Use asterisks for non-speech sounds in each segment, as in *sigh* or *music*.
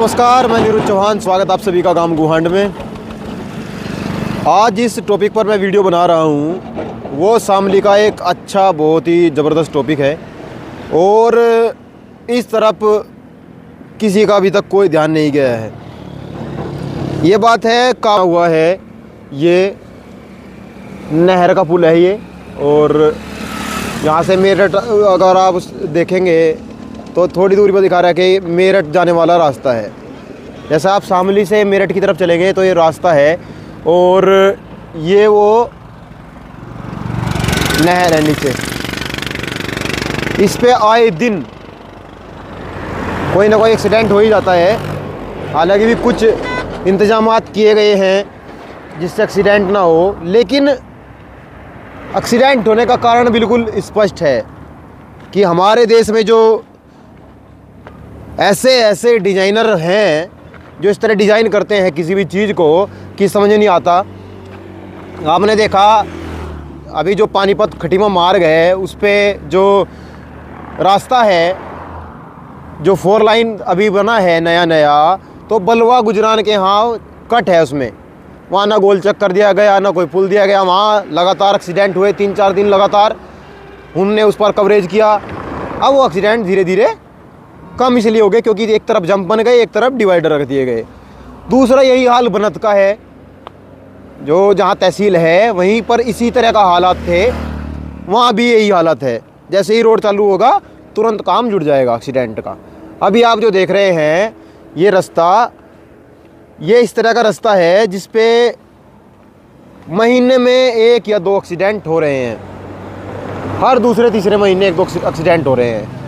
नमस्कार, मैं नीरज चौहान, स्वागत आप सभी का गाँव गुहांड में। आज इस टॉपिक पर मैं वीडियो बना रहा हूँ। वो शामली का एक अच्छा बहुत ही ज़बरदस्त टॉपिक है। और इस तरफ़ किसी का अभी तक कोई ध्यान नहीं गया है। ये बात है कहा हुआ है, ये नहर का पुल है ये। और यहाँ से मेरठ अगर आप देखेंगे तो थोड़ी दूरी पर दिखा रहा है कि मेरठ जाने वाला रास्ता है। जैसे आप शामली से मेरठ की तरफ़ चलेंगे तो ये रास्ता है और ये वो नहर है नीचे। इस पर आए दिन कोई ना कोई एक्सीडेंट हो ही जाता है। हालाँकि भी कुछ इंतज़ाम किए गए हैं जिससे एक्सीडेंट ना हो, लेकिन एक्सीडेंट होने का कारण बिल्कुल स्पष्ट है कि हमारे देश में जो ऐसे ऐसे डिज़ाइनर हैं जो इस तरह डिज़ाइन करते हैं किसी भी चीज़ को कि समझ नहीं आता। आपने देखा, अभी जो पानीपत खटीमा मार्ग है, उस पर जो रास्ता है, जो फोर लाइन अभी बना है नया नया तो बलवा गुजरान के यहाँ कट है उसमें। वहाँ ना गोल चक कर दिया गया, ना कोई पुल दिया गया, वहाँ लगातार एक्सीडेंट हुए, तीन चार दिन लगातार, उनने उस पर कवरेज किया। अब वो एक्सीडेंट धीरे धीरे कम इसलिए हो गए क्योंकि एक तरफ़ जंप बन गए, एक तरफ़ डिवाइडर रख दिए गए। दूसरा यही हाल बनत का है। जो जहाँ तहसील है, वहीं पर इसी तरह का हालात थे। वहाँ भी यही हालत है। जैसे ही रोड चालू होगा, तुरंत काम जुड़ जाएगा एक्सीडेंट का। अभी आप जो देख रहे हैं, ये रास्ता, ये इस तरह का रास्ता है जिस पे महीने में एक या दो एक्सीडेंट हो रहे हैं। हर दूसरे तीसरे महीने एक दो एक्सीडेंट हो रहे हैं।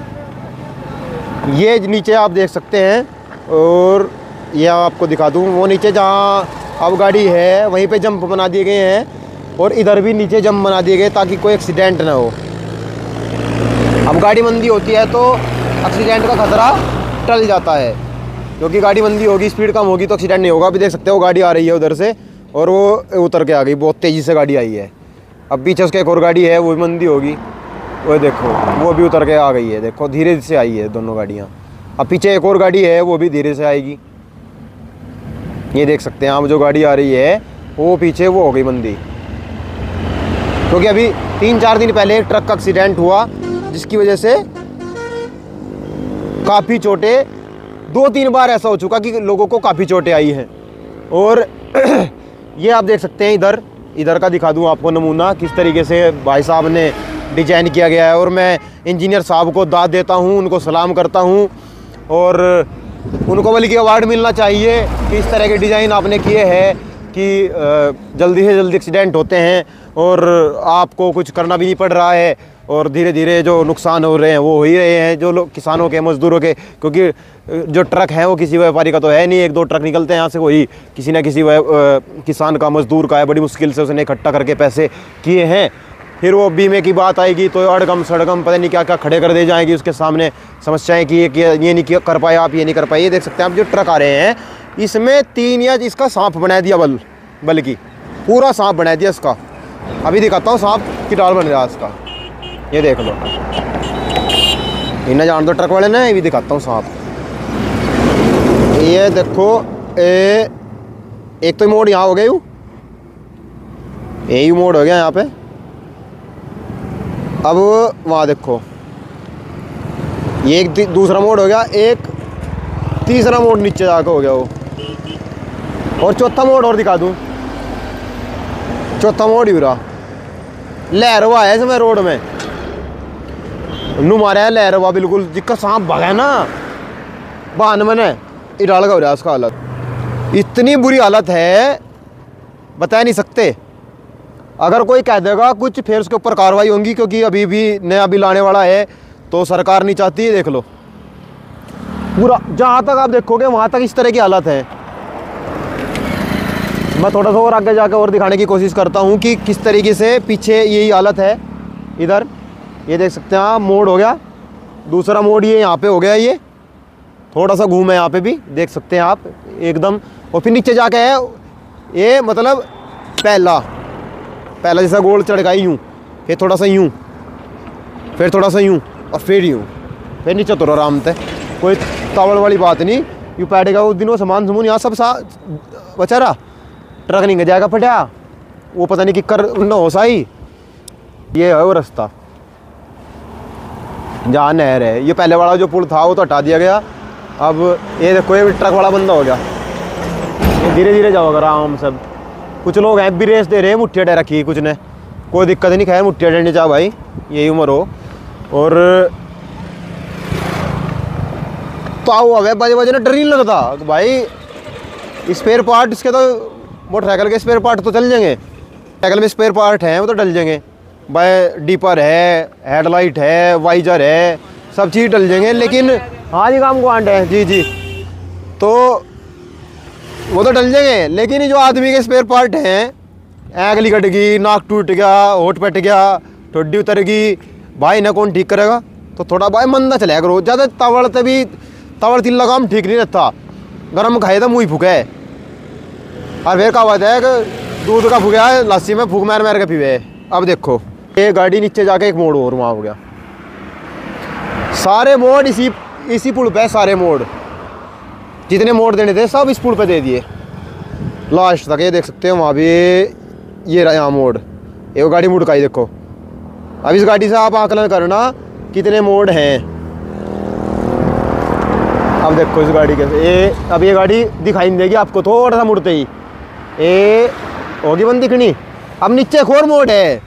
ये नीचे आप देख सकते हैं, और ये आपको दिखा दूँ, वो नीचे जहाँ अब गाड़ी है, वहीं पे जंप बना दिए गए हैं, और इधर भी नीचे जंप बना दिए गए ताकि कोई एक्सीडेंट ना हो। अब गाड़ी मंदी होती है तो एक्सीडेंट का खतरा टल जाता है, क्योंकि गाड़ी मंदी होगी स्पीड कम होगी तो एक्सीडेंट नहीं होगा। अभी देख सकते हो, गाड़ी आ रही है उधर से, और वो उतर के आ गई, बहुत तेज़ी से गाड़ी आई है। अब पीछे उसके एक और गाड़ी है, वो भी मंदी होगी। वो देखो, वो भी उतर के आ गई है, देखो, धीरे से आई है दोनों गाड़ियाँ। अब पीछे एक और गाड़ी है, वो भी धीरे से आएगी। ये देख सकते हैं आप जो गाड़ी आ रही है, वो पीछे वो हो गई मंदी। क्योंकि अभी तीन चार दिन पहले एक ट्रक का एक्सीडेंट हुआ, जिसकी वजह से काफ़ी चोटें, दो तीन बार ऐसा हो चुका कि लोगों को काफ़ी चोटें आई हैं। और *clears throat* ये आप देख सकते हैं इधर इधर का दिखा दूँ आपको नमूना, किस तरीके से भाई साहब ने डिज़ाइन किया गया है और मैं इंजीनियर साहब को दाद देता हूँ, उनको सलाम करता हूँ और उनको बल्कि अवार्ड मिलना चाहिए कि इस तरह के डिज़ाइन आपने किए हैं कि जल्दी से जल्दी एक्सीडेंट होते हैं और आपको कुछ करना भी नहीं पड़ रहा है और धीरे धीरे जो नुकसान हो रहे हैं, वो हो ही रहे हैं, जो लोग, किसानों के, मज़दूरों के, क्योंकि जो ट्रक है वो किसी व्यापारी का तो है नहीं, एक दो ट्रक निकलते हैं यहाँ से वही किसी न किसी किसान का, मज़दूर का है, बड़ी मुश्किल से उसने इकट्ठा करके पैसे किए हैं। फिर वो बीमे की बात आएगी तो अड़गम सड़गम पता नहीं क्या क्या खड़े कर दे जाएँगी उसके सामने। समस्याएँ कि ये ये नहीं कर पाए आप ये नहीं कर पाए। ये देख सकते हैं आप जो ट्रक आ रहे हैं इसमें तीन या इसका सांप बना दिया बल बल्कि पूरा सांप बना दिया इसका। अभी दिखाता हूँ सांप की डाल बन रहा है इसका। ये देख लो। इन्हें जान दो ट्रक वाले ने ये भी दिखाता हूँ सांप। ये देखो ए, एक तो मोड़ यहाँ हो गया यू। यही मोड़ हो गया यहाँ पे। अब वहाँ देखो। ये एक दूसरा मोड हो गया, एक तीसरा मोड नीचे जाकर हो गया वो। और चौथा मोड और दिखा दूँ। चौथा मोड ही रहा लहरवा है इसमें रोड में। नू मारा है लहरवा बिल्कुल जिसका सांप भागा ना। बहान मैंने इडाल का हो रहा है उसका हालत। इतनी बुरी हालत है, बता नहीं सकते। अगर कोई कह देगा, कुछ फिर उसके ऊपर कार्रवाई होगी, क्योंकि अभी भी नया बिल आने वाला है तो सरकार नहीं चाहती देख लो। पूरा, जहाँ तक आप देखोगे, वहाँ तक इस तरह की हालत है। मैं थोड़ा सा और आगे जाकर और दिखाने की कोशिश करता हूँ कि किस तरीके से पीछे यही हालत है। इधर, ये देख सकते हैं मोड़ हो गया। दूसरा मोड़ ये यहाँ पे हो गया ये। थोड़ा सा घूम है यहाँ पे भी, देख सकते हैं आप, एकदम। और फिर नीचे जाके है, ये मतलब पहला। पहला जैसा गोल चढ़का यूँ, फिर थोड़ा सा यूँ, फिर थोड़ा सा यूँ और फिर यूँ। फिर नीचे तो आराम से। कोई तावड़ वाली बात नहीं। यू पैडेगा उस दिन वो सामान समून यहाँ सब सा बचा रहा। ट्रक नहीं जाएगा फटा। वो पता नहीं कि कर न हो साई ये है वो रास्ता। जहाँ नहर है। ये पहले वाला जो पुल था, वो तो हटा दिया गया। अब ये देखो, ये ट्रक वाला बंदा हो गया। धीरे धीरे जाओगे आराम सब कुछ लोग हैं भी रेस दे रहे हैं मुठ्ठी डे रखी कुछ ने। कोई दिक्कत नहीं खैर मुठ्ठी अटेंड चाह भाई यही उम्र हो। और तो आओ अवे बजे बजे ना डर नहीं लगता। भाई स्पेयर पार्ट इसके तो मोटरसाइकिल के स्पेयर पार्ट तो चल जाएँगे। साइकिल में स्पेयर पार्ट हैं वो तो डल जाएँगे। भाई डीपर है हेडलाइट है वाइजर है सब चीज़ डल जाएँगे लेकिन हाँ जी काम को है। जी जी। तो वो तो डल जाएँगे, लेकिन जो आदमी के स्पेयर पार्ट हैं एगली कट गई, नाक टूट गया, होठ पट गया ठोडी उतर गई, भाई ना कौन ठीक करेगा? तो थोड़ा भाई मंदा चलाया करो। ज़्यादा तवड़ तभी तवड़ तिल्ला काम ठीक नहीं रहता। गर्म खाए तो मुँह फूके। और फिर क्या बात है कि दूध का फूका है लस्सी में फूक मार मार के पीवे। अब देखो, ये गाड़ी नीचे जाके एक मोड़ और वहाँ हो गया। सारे मोड़ इसी इसी पुल पे सारे मोड़। जितने मोड़ देने थे, सब इस पुल पे दे दिए। लास्ट तक, ये देख सकते हो, वहाँ भी ये रहा यहाँ मोड़। ये वो गाड़ी मुड़काई देखो। अब इस गाड़ी से आप आकलन करना कितने मोड़ हैं। अब देखो इस गाड़ी के ये अब ये गाड़ी दिखाई नहीं देगी, आपको थोड़ा सा मुड़ते ही। ये होगी बंद दिखनी। अब नीचे एक और मोड़ है।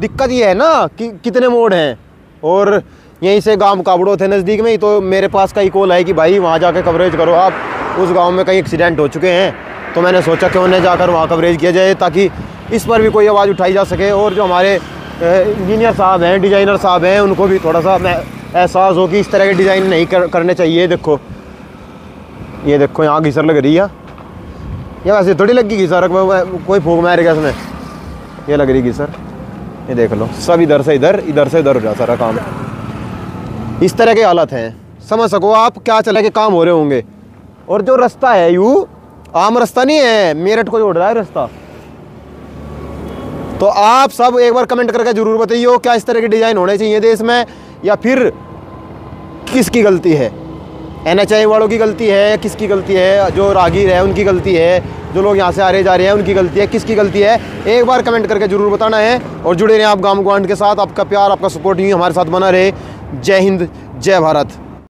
दिक्कत ये है ना, कि कितने मोड़ हैं। और यहीं से गाँव काबड़ो थे नज़दीक में ही तो मेरे पास कई कॉल है कि भाई वहाँ जाकर कवरेज करो। आप उस गाँव में कहीं एक्सीडेंट हो चुके हैं तो मैंने सोचा कि उन्हें जाकर वहाँ कवरेज किया जाए ताकि इस पर भी कोई आवाज़ उठाई जा सके। और जो हमारे इंजीनियर साहब हैं डिज़ाइनर साहब हैं उनको भी थोड़ा सा एहसास हो कि इस तरह के डिज़ाइन नहीं कर, करने चाहिए। देखो ये देखो यहाँ घिसर लग रही है। ये वैसे थोड़ी लगी घिसर कोई फूक मार गया इसमें। ये लग रही घिसर। ये देख लो सब इधर से इधर इधर से इधर हो जाए सारा काम। इस तरह के हालत हैं। समझ सको आप क्या चले के काम हो रहे होंगे। और जो रास्ता है, यू, आम रास्ता नहीं है, मेरठ को जोड़ रहा है रास्ता। तो आप सब एक बार कमेंट करके ज़रूर बताइए क्या इस तरह के डिज़ाइन होने चाहिए देश में, या फिर किसकी गलती है? एन एच वालों की गलती है या किसकी गलती है? जो रागीर है, उनकी गलती है। जो लोग यहाँ से आ रहे, जा रहे हैं, उनकी गलती है, किसकी गलती है? एक बार कमेंट करके ज़रूर बताना है, और जुड़े रहें आप गाँव ग्वांड के साथ। आपका प्यार, आपका सपोर्ट ही हमारे साथ बना रहे। जय हिंद जय भारत।